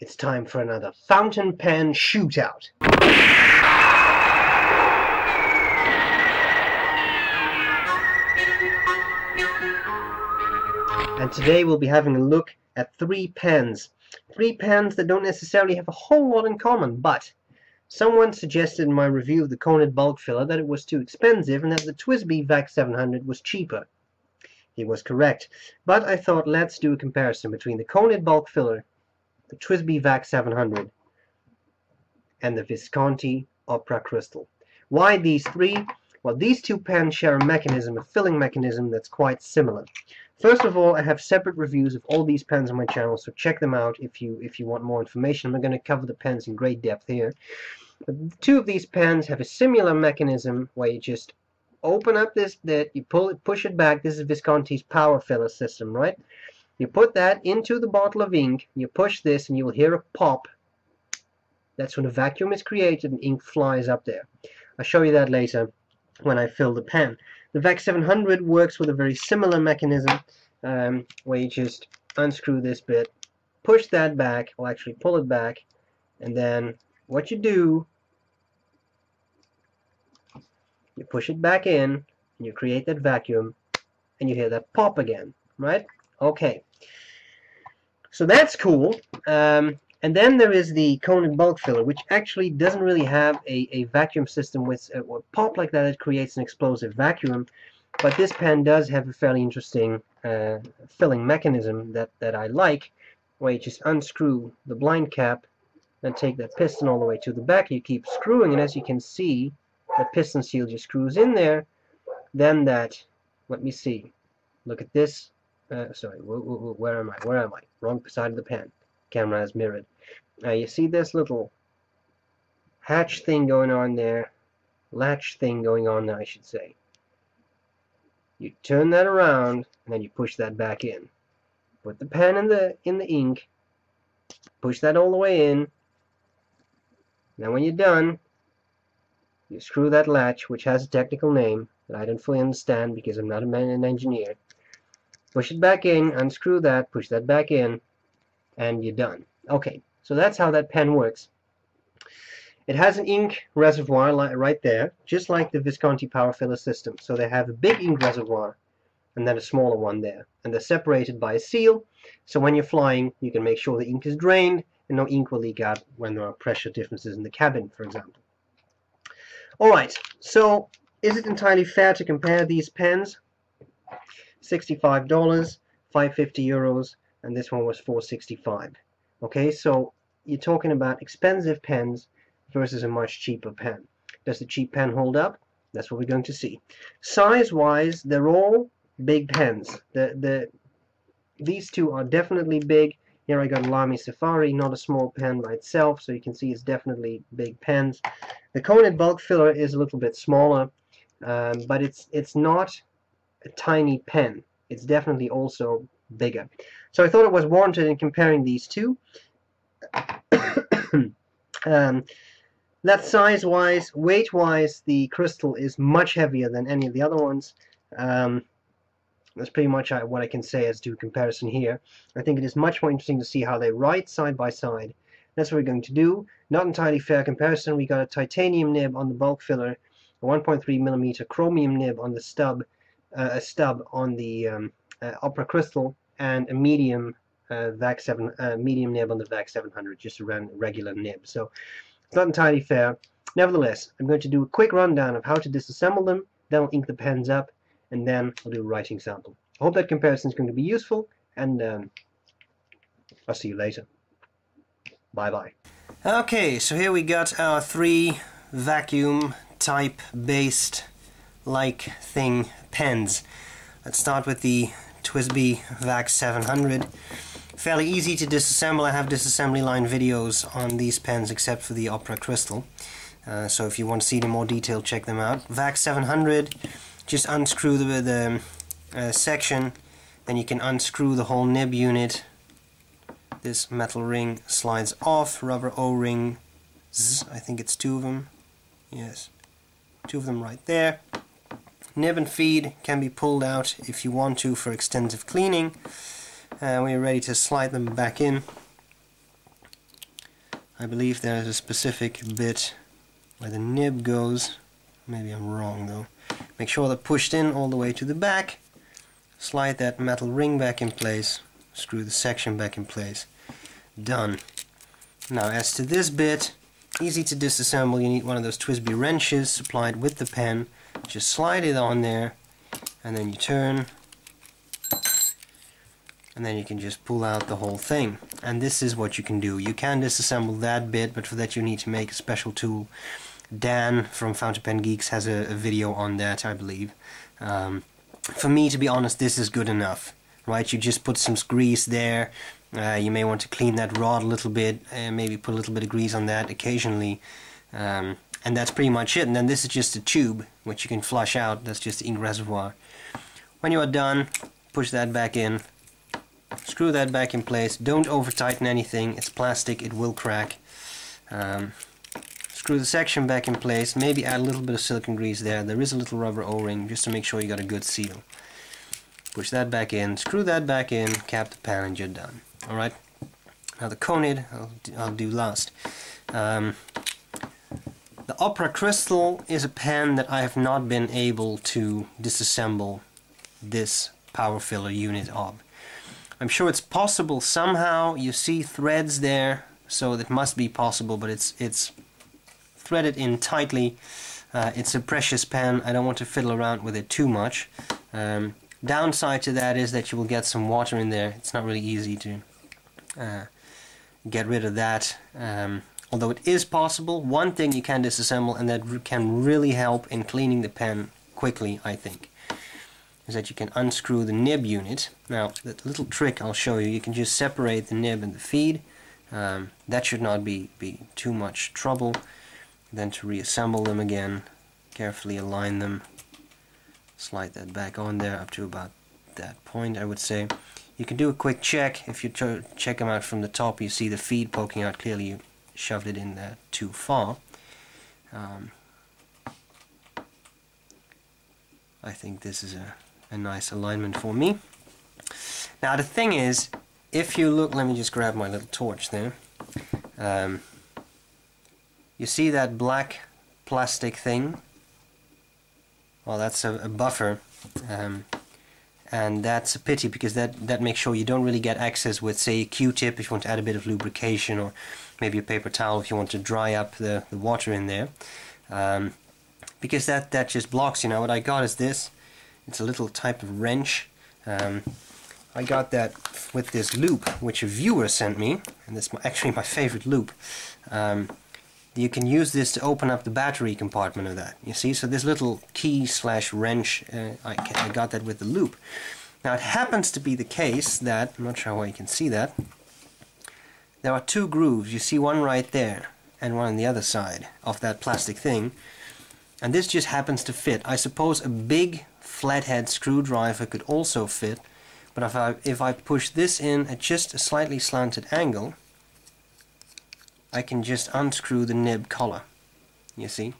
It's time for another fountain pen shootout. And today we'll be having a look at three pens. Three pens that don't necessarily have a whole lot in common, but someone suggested in my review of the Conid bulk filler that it was too expensive and that the TWSBI VAC 700 was cheaper. He was correct, but I thought let's do a comparison between the Conid bulk filler, the TWSBI VAC 700, and the Visconti Opera Crystal. Why these three? Well, these two pens share a mechanism, a filling mechanism that's quite similar. First of all, I have separate reviews of all these pens on my channel, so check them out if you if you want more information. I'm going to cover the pens in great depth here. But two of these pens have a similar mechanism where you just open up this bit, you pull it, push it back. This is Visconti's power filler system, right? You put that into the bottle of ink, you push this, and you will hear a pop. That's when a vacuum is created and ink flies up there. I'll show you that later when I fill the pen. The VAC 700 works with a very similar mechanism um, where you just unscrew this bit, push that back, or actually pull it back, and then what you do, you push it back in, and you create that vacuum, and you hear that pop again, right? Okay. So that's cool. Um, and then there is the Conid bulk filler, which actually doesn't really have a, a vacuum system with a, a pop like that. It creates an explosive vacuum. But this pen does have a fairly interesting uh, filling mechanism that, that I like, where you just unscrew the blind cap and take that piston all the way to the back. You keep screwing, and as you can see, the piston seal just screws in there. Then that, let me see, look at this. Uh, sorry, where am I? Where am I? Wrong side of the pen. Camera is mirrored. Now you see this little hatch thing going on there, latch thing going on there, I should say. You turn that around, and then you push that back in. Put the pen in the in the ink, push that all the way in. Now when you're done, you screw that latch, which has a technical name that I don't fully understand because I'm not a man, an engineer. Push it back in, unscrew that, push that back in, and you're done. Okay, so that's how that pen works. It has an ink reservoir right there, just like the Visconti power filler system. So they have a big ink reservoir and then a smaller one there. And they're separated by a seal, so when you're flying, you can make sure the ink is drained and no ink will leak out when there are pressure differences in the cabin, for example. Alright, so is it entirely fair to compare these pens? $65, 550 euros, and this one was 465 Okay, so you're talking about expensive pens versus a much cheaper pen. Does the cheap pen hold up? That's what we're going to see. Size-wise, they're all big pens. The, the, these two are definitely big. Here I got Lamy Safari, not a small pen by itself, so you can see it's definitely big pens. The Conid bulk filler is a little bit smaller, um, but it's it's not a tiny pen. It's definitely also bigger. So I thought it was warranted in comparing these two. um, that size-wise, weight-wise, the crystal is much heavier than any of the other ones. Um, that's pretty much what I can say as to comparison here. I think it is much more interesting to see how they write side by side. That's what we're going to do. Not entirely fair comparison. We got a titanium nib on the bulk filler, a 1.3 millimeter chromium nib on the stub, uh, a stub on the um, uh, Opera Crystal, and a medium uh, VAC 7 uh, medium nib on the VAC 700, just a regular nib. So it's not entirely fair. Nevertheless, I'm going to do a quick rundown of how to disassemble them, then I'll ink the pens up, and then I'll do a writing sample. I hope that comparison is going to be useful, and um, I'll see you later. Bye-bye. Okay, so here we got our three vacuum type based like thing pens. Let's start with the TWSBI VAC 700. Fairly easy to disassemble. I have disassembly line videos on these pens except for the Opera Crystal. Uh, so if you want to see them more detail, check them out. VAC 700, just unscrew the, the uh, section, then you can unscrew the whole nib unit. This metal ring slides off, rubber O-ring, I think it's two of them. Yes, two of them right there. Nib and feed can be pulled out if you want to for extensive cleaning. Uh, and we're ready to slide them back in. I believe there's a specific bit where the nib goes. Maybe I'm wrong though. Make sure they're pushed in all the way to the back. Slide that metal ring back in place. Screw the section back in place. Done. Now as to this bit, easy to disassemble. You need one of those TWSBI wrenches supplied with the pen. Just slide it on there and then you turn and then you can just pull out the whole thing. And this is what you can do. You can disassemble that bit but for that you need to make a special tool. Dan from Fountain Pen Geeks has a, a video on that I believe. Um, for me to be honest this is good enough right? You just put some grease there. Uh, you may want to clean that rod a little bit and maybe put a little bit of grease on that occasionally. Um, and that's pretty much it. And then this is just a tube which you can flush out. That's just the ink reservoir. When you are done push that back in. Screw that back in place. Don't over tighten anything. It's plastic. It will crack. Um, screw the section back in place. Maybe add a little bit of silicone grease there. There is a little rubber o-ring just to make sure you got a good seal. Push that back in. Screw that back in. Cap the pan and you're done. Alright now the conid I'll, I'll do last. Um, the Opera Crystal is a pen that I have not been able to disassemble this power filler unit of I'm sure it's possible somehow. You see threads there, so it must be possible, but it's it's threaded in tightly. Uh, it's a precious pen. I don't want to fiddle around with it too much. Um, downside to that is that you will get some water in there. It's not really easy to uh, get rid of that. Um, although it is possible, one thing you can disassemble and that can really help in cleaning the pen quickly, I think is that you can unscrew the nib unit. Now, the little trick I'll show you, you can just separate the nib and the feed. Um, that should not be, be too much trouble. Then to reassemble them again, carefully align them, slide that back on there up to about that point, I would say. You can do a quick check. If you check them out from the top, you see the feed poking out clearly. You shoved it in there too far. Um, I think this is a a nice alignment for me. Now the thing is, if you look, let me just grab my little torch there. Um, you see that black plastic thing? Well, that's a, a buffer. Um, and that's a pity because that, that makes sure you don't really get access with, say, a Q-tip if you want to add a bit of lubrication or maybe a paper towel if you want to dry up the, the water in there. Um, because that, that just blocks, you know, what I got is this. It's a little type of wrench. Um, I got that with this loop, which a viewer sent me, and it's actually my favorite loop. Um, you can use this to open up the battery compartment of that. You see, so this little key slash wrench, uh, I, I got that with the loop. Now it happens to be the case that, I'm not sure how you can see that, there are two grooves. You see one right there and one on the other side of that plastic thing. And this just happens to fit. I suppose a big flathead screwdriver could also fit but if I, if I push this in at just a slightly slanted angle I can just unscrew the nib collar you see?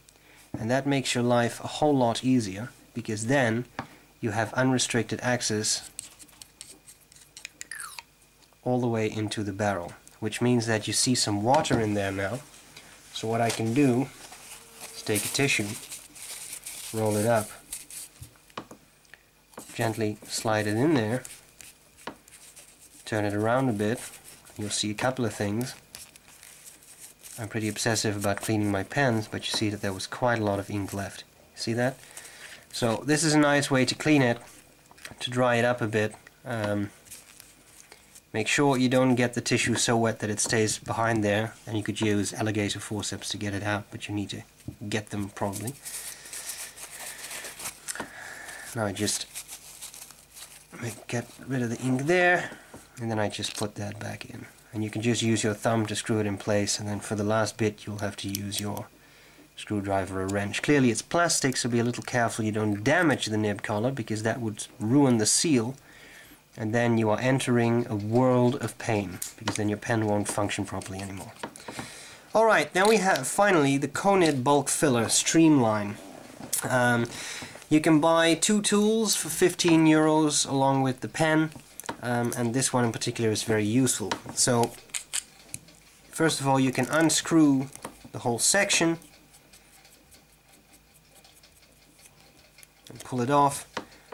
And that makes your life a whole lot easier because then you have unrestricted access all the way into the barrel which means that you see some water in there now. So what I can do is take a tissue roll it up gently slide it in there, turn it around a bit, you'll see a couple of things. I'm pretty obsessive about cleaning my pens, but you see that there was quite a lot of ink left. See that? So this is a nice way to clean it, to dry it up a bit. Um, make sure you don't get the tissue so wet that it stays behind there, and you could use alligator forceps to get it out, but you need to get them probably. Now I just get rid of the ink there and then I just put that back in and you can just use your thumb to screw it in place and then for the last bit you'll have to use your screwdriver or wrench. Clearly it's plastic so be a little careful you don't damage the nib collar because that would ruin the seal and then you are entering a world of pain because then your pen won't function properly anymore. Alright, now we have finally the Conid bulk filler Streamline. Um, you can buy two tools for 15 euros along with the pen um, and this one in particular is very useful. So first of all you can unscrew the whole section and pull it off.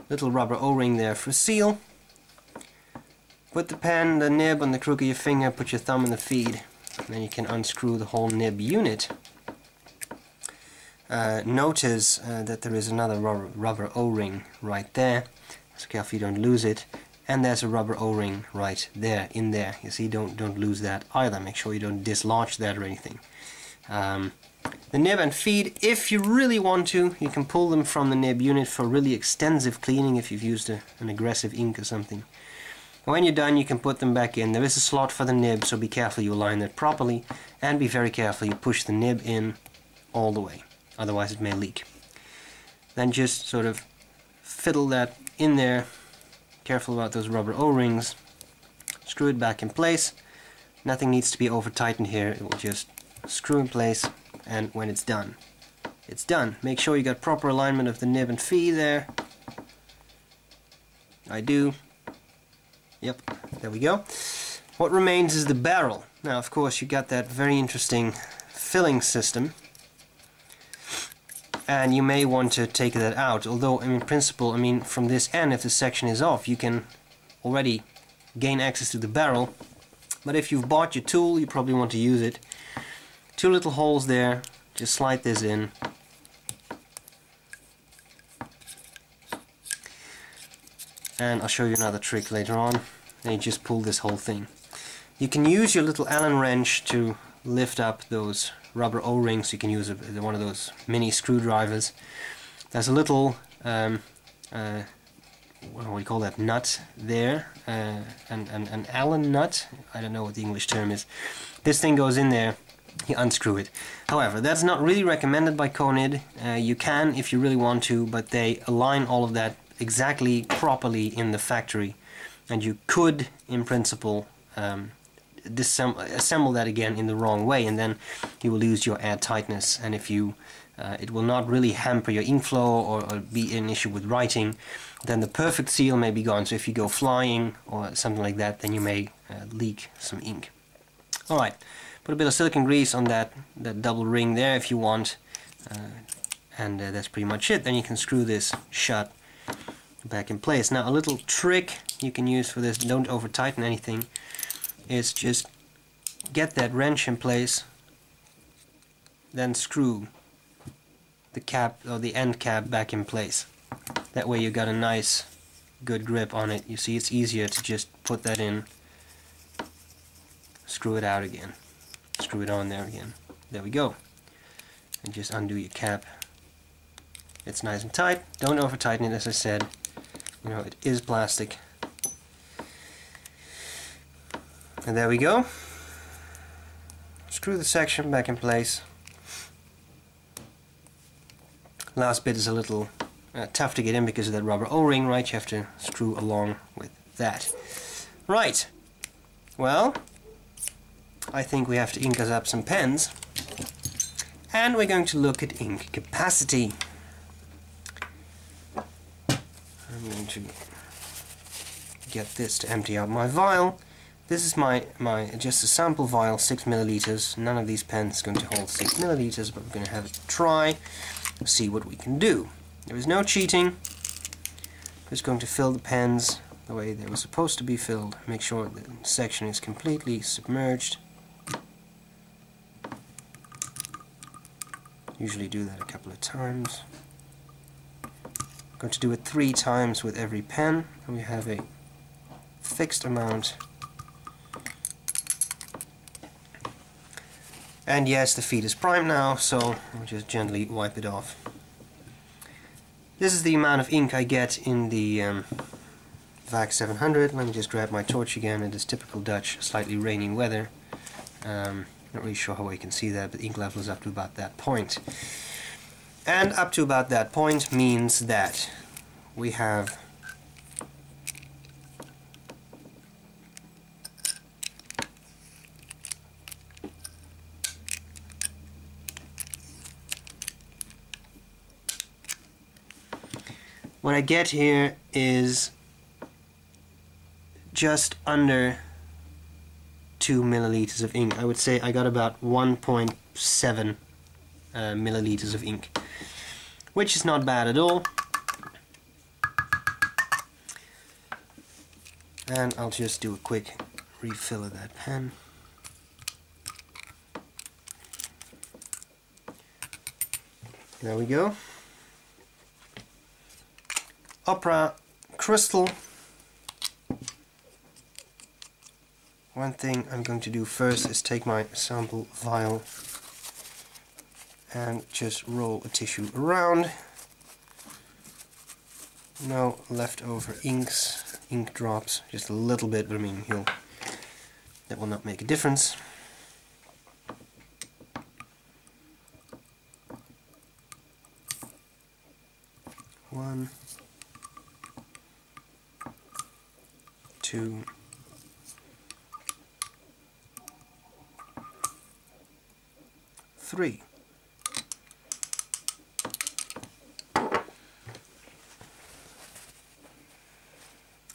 Little rubber o-ring there for a seal. Put the pen the nib on the crook of your finger. Put your thumb in the feed. And then you can unscrew the whole nib unit. Uh, notice uh, that there is another rubber, rubber o-ring right there. So careful you don't lose it and there's a rubber o-ring right there in there. You see don't don't lose that either. Make sure you don't dislodge that or anything. Um, the nib and feed if you really want to you can pull them from the nib unit for really extensive cleaning if you've used a, an aggressive ink or something. When you're done you can put them back in. There is a slot for the nib so be careful you align that properly. And be very careful you push the nib in all the way. Otherwise it may leak. Then just sort of fiddle that in there Careful about those rubber o-rings. Screw it back in place. Nothing needs to be over tightened here. It will just screw in place and when it's done, it's done. Make sure you got proper alignment of the nib and fee there. I do. Yep, there we go. What remains is the barrel. Now, of course, you got that very interesting filling system and you may want to take that out. Although in principle I mean from this end if the section is off you can already gain access to the barrel. But if you've bought your tool you probably want to use it. Two little holes there. Just slide this in. And I'll show you another trick later on. And you just pull this whole thing. You can use your little Allen wrench to lift up those rubber o-rings you can use a, one of those mini screwdrivers. There's a little um, uh, what do we call that nut there uh, an, an, Allen nut? I don't know what the English term is. This thing goes in there you unscrew it. However that's not really recommended by Conid uh, you can if you really want to but they align all of that exactly properly in the factory. And you could in principle um, assemble that again in the wrong way and then you will lose your air tightness. And if you uh, it will not really hamper your ink flow or, or, be an issue with writing then the perfect seal may be gone. So if you go flying or something like that then you may uh, leak some ink. Alright put a bit of silicone grease on that that double ring there if you want uh, and uh, that's pretty much it. Then you can screw this shut back in place. Now a little trick you can use for this. Don't over tighten anything is just get that wrench in place then screw the cap or the end cap back in place. That way you got a nice good grip on it. You see it's easier to just put that in screw it out again screw it on there again. There we go. And just undo your cap. It's nice and tight. Don't over tighten it as I said. You know it is plastic And there we go. Screw the section back in place. Last bit is a little uh, tough to get in because of that rubber o-ring, right? You have to screw along with that. Right. Well, I think we have to ink us up some pens. And we're going to look at ink capacity. I'm going to get this to empty out my vial. This is my, my just a sample vial, 6 milliliters. None of these pens is going to hold 6 milliliters, but we're going to have a try, see what we can do. There is no cheating. I'm Just going to fill the pens the way they were supposed to be filled. Make sure the section is completely submerged. Usually do that a couple of times. I'm going to do it three times with every pen, and we have a fixed amount And yes, the feed is prime now, so I'll just gently wipe it off. This is the amount of ink I get in the um, VAC 700. Let me just grab my torch again. It is typical Dutch, slightly rainy weather. Um, not really sure how you can see that, but ink level is up to about that point. And up to about that point means that we have what I get here is just under 2 milliliters of ink. I would say I got about 1.7 uh, milliliters of ink, which is not bad at all. And I'll just do a quick refill of that pen. There we go. Opera Crystal. One thing I'm going to do first is take my sample vial and just roll a tissue around. No leftover inks, ink drops, just a little bit, but I mean, that will not make a difference. 3.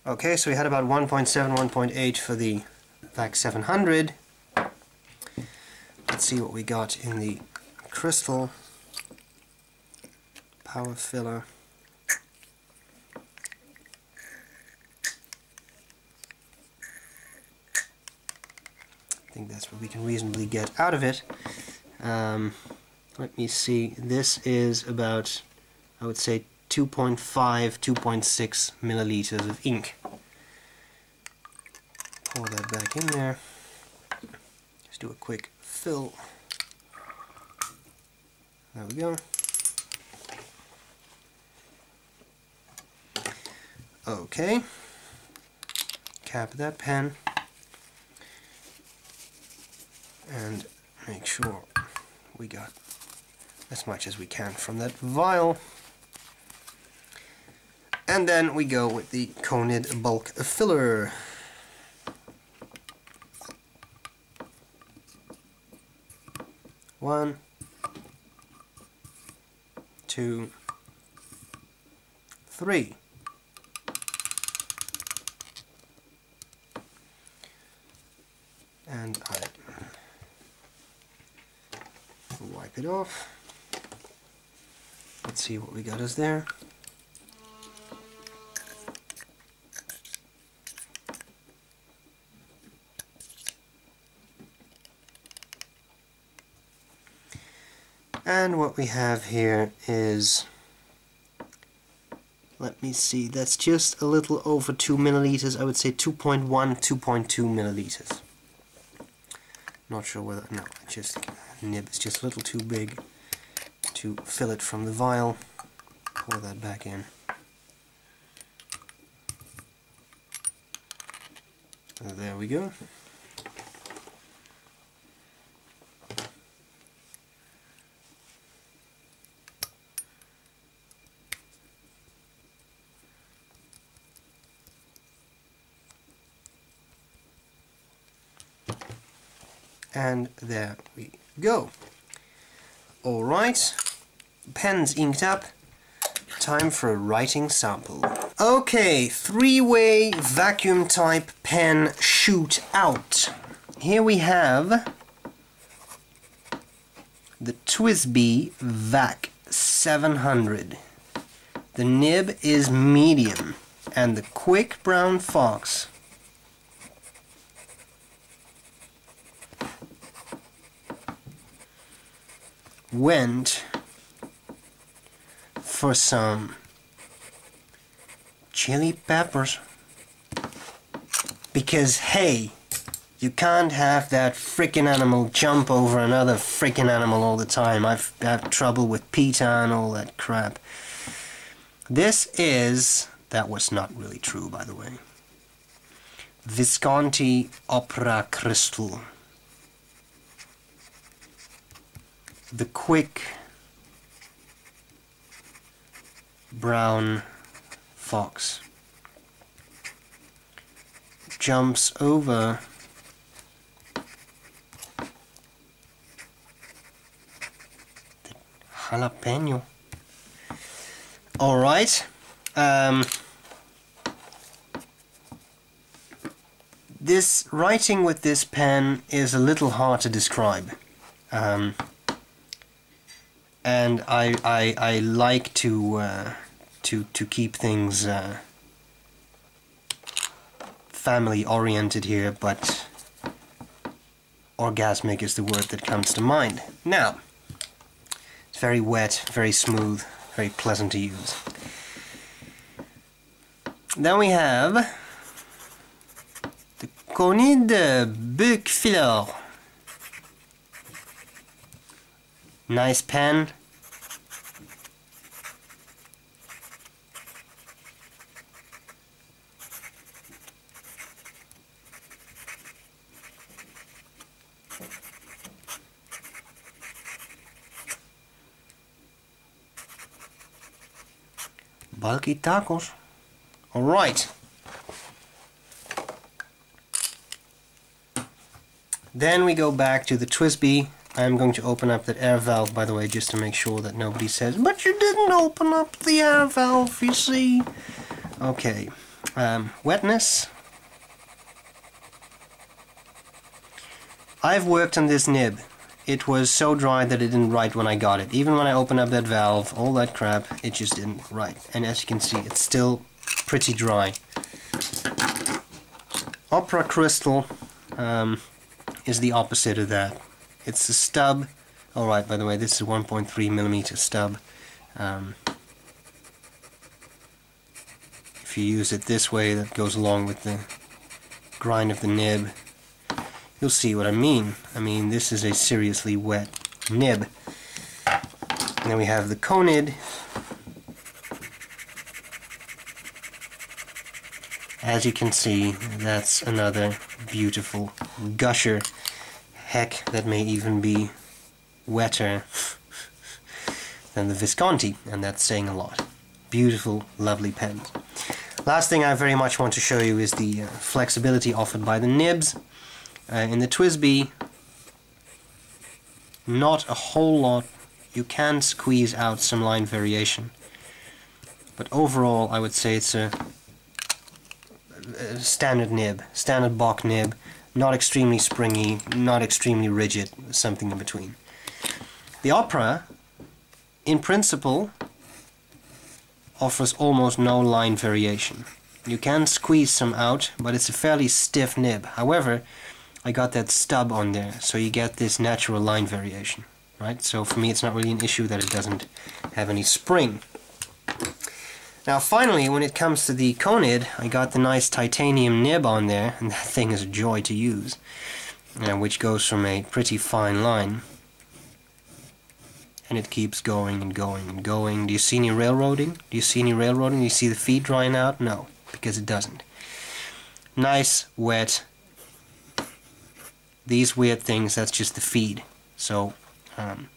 Okay, so we had about 1.7, 1.8 for the VAC 700. Let's see what we got in the crystal power filler. I think that's what we can reasonably get out of it. Um, let me see, this is about, I would say, 2.5, 2.6 milliliters of ink. Pour that back in there. Just do a quick fill. There we go. Okay. Cap that pen. And make sure we got as much as we can from that vial. And then we go with the Conid bulk filler. One, two, three. And I wipe it off. Let's see what we got us there. And what we have here is, let me see, that's just a little over 2 milliliters, I would say 2.1, 2.2 milliliters. Not sure whether, no, just nib is just a little too big to fill it from the vial. Pour that back in. There we go. and there we go. Alright, pen's inked up, time for a writing sample. Okay, three-way vacuum type pen shoot out. Here we have the TWSBI VAC 700. The nib is medium and the quick brown fox went for some chili peppers. Because hey you can't have that freaking animal jump over another freaking animal all the time. I've had trouble with PETA and all that crap. This is that was not really true by the way. Visconti Opera Crystal the quick brown fox jumps over the jalapeno. All right. Um, this writing with this pen is a little hard to describe. Um, and I, I, I like to, uh, to, to keep things uh, family oriented here, but orgasmic is the word that comes to mind. Now, it's very wet, very smooth, very pleasant to use. Then we have the Conid Bulk Filler. Nice pen. Bulky tacos. Alright. Then we go back to the TWSBI. I'm going to open up that air valve, by the way, just to make sure that nobody says, but you didn't open up the air valve, you see. Okay. Um, wetness. I've worked on this nib. It was so dry that it didn't write when I got it. Even when I opened up that valve, all that crap, it just didn't write. And as you can see, it's still pretty dry. Opera Crystal um, is the opposite of that. It's a stub. Alright, by the way, this is 1.3 millimeter stub. Um, if you use it this way, that goes along with the grind of the nib. You'll see what I mean. I mean, this is a seriously wet nib. And then we have the Conid. As you can see, that's another beautiful gusher heck that may even be wetter than the Visconti, and that's saying a lot. Beautiful, lovely pens. Last thing I very much want to show you is the uh, flexibility offered by the nibs. Uh, in the TWSBI, not a whole lot. You can squeeze out some line variation. But overall, I would say it's a, a standard nib, standard Bock nib not extremely springy, not extremely rigid, something in between. The Opera, in principle, offers almost no line variation. You can squeeze some out, but it's a fairly stiff nib. However, I got that stub on there, so you get this natural line variation. Right? So for me it's not really an issue that it doesn't have any spring. Now finally, when it comes to the Conid, I got the nice titanium nib on there, and that thing is a joy to use, uh, which goes from a pretty fine line. And it keeps going and going and going. Do you see any railroading? Do you see any railroading? Do you see the feed drying out? No, because it doesn't. Nice, wet. These weird things, that's just the feed. So, um,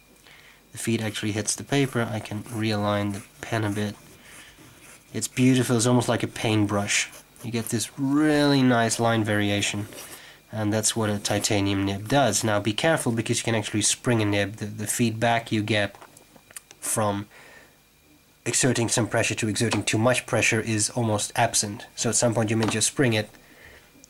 the feed actually hits the paper. I can realign the pen a bit it's beautiful, it's almost like a paintbrush. You get this really nice line variation and that's what a titanium nib does. Now be careful because you can actually spring a nib. The, the feedback you get from exerting some pressure to exerting too much pressure is almost absent. So at some point you may just spring it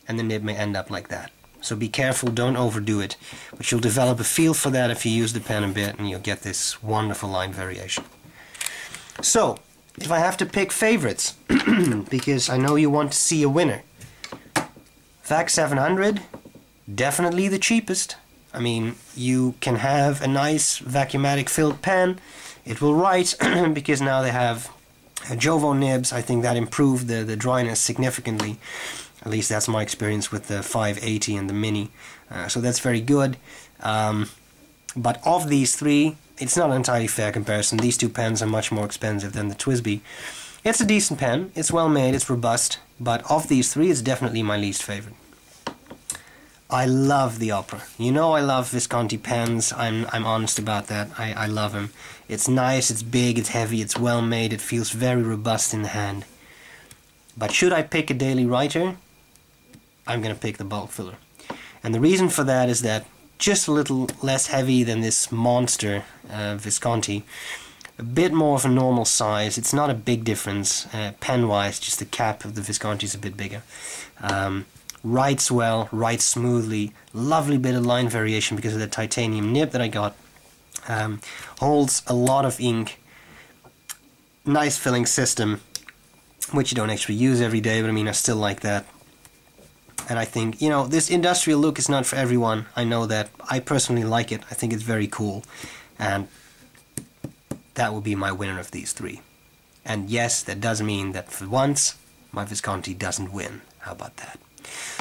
and the nib may end up like that. So be careful, don't overdo it. But you'll develop a feel for that if you use the pen a bit and you'll get this wonderful line variation. So, if I have to pick favorites, because I know you want to see a winner. VAC 700, definitely the cheapest. I mean, you can have a nice vacuumatic filled pen. It will write because now they have JoWo nibs. I think that improved the, the dryness significantly. At least that's my experience with the 580 and the Mini. Uh, so that's very good. Um, but of these three, it's not an entirely fair comparison. These two pens are much more expensive than the TWSBI. It's a decent pen, it's well made, it's robust, but of these three, it's definitely my least favorite. I love the Opera. You know I love Visconti pens, I'm, I'm honest about that, I, I love them. It's nice, it's big, it's heavy, it's well made, it feels very robust in the hand. But should I pick a daily writer, I'm gonna pick the bulk filler. And the reason for that is that just a little less heavy than this monster uh, Visconti. A bit more of a normal size. It's not a big difference uh, pen-wise, just the cap of the Visconti is a bit bigger. Um, writes well, writes smoothly, lovely bit of line variation because of the titanium nib that I got. Um, holds a lot of ink, nice filling system, which you don't actually use every day, but I mean I still like that. And I think, you know, this industrial look is not for everyone. I know that. I personally like it. I think it's very cool. And that would be my winner of these three. And yes, that does mean that for once, my Visconti doesn't win. How about that?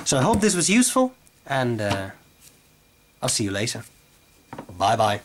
So I hope this was useful, and uh, I'll see you later. Bye bye.